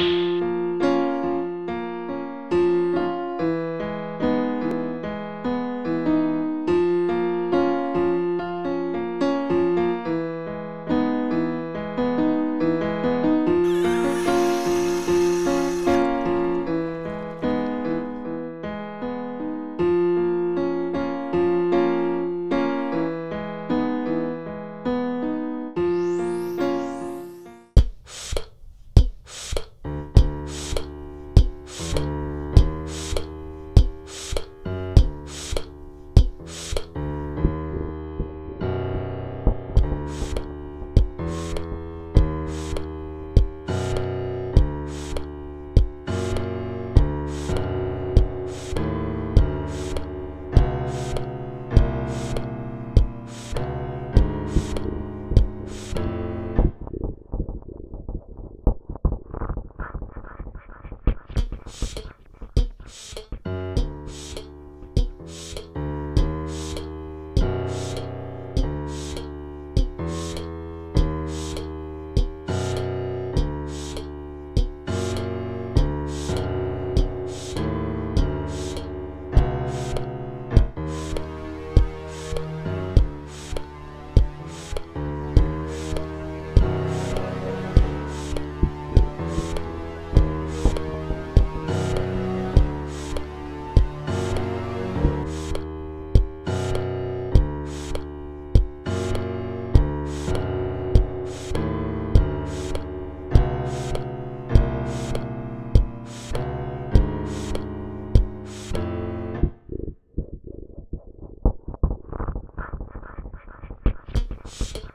you shit. shit.